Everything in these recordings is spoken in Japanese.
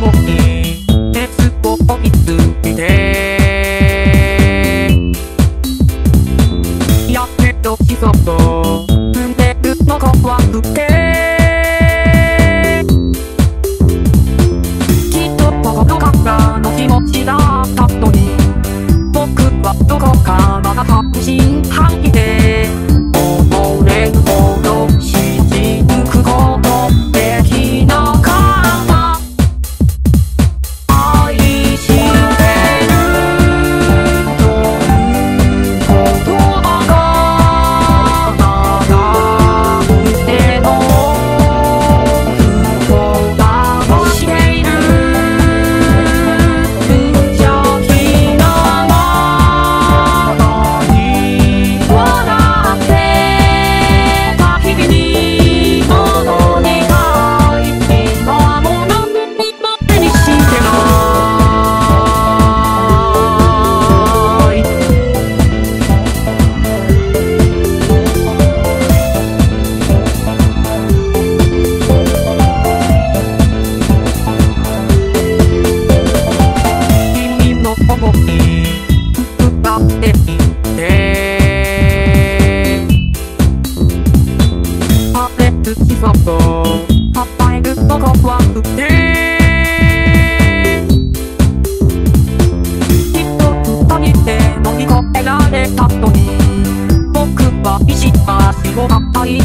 もいいをついてやけどしそと踏んでるの怖くてきっと心からの気持ちだったのに僕はどこかまだん信半きで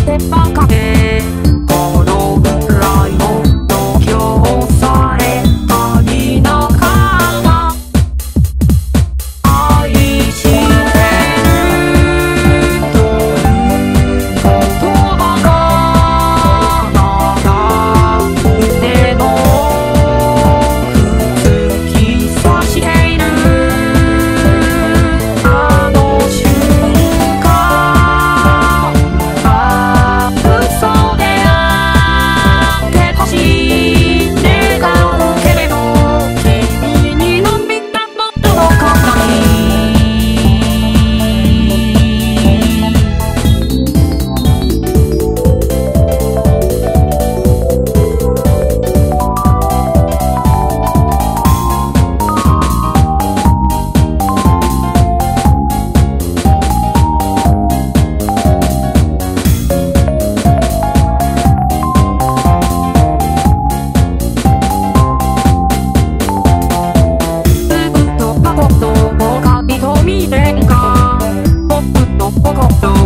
てばかで Fuck.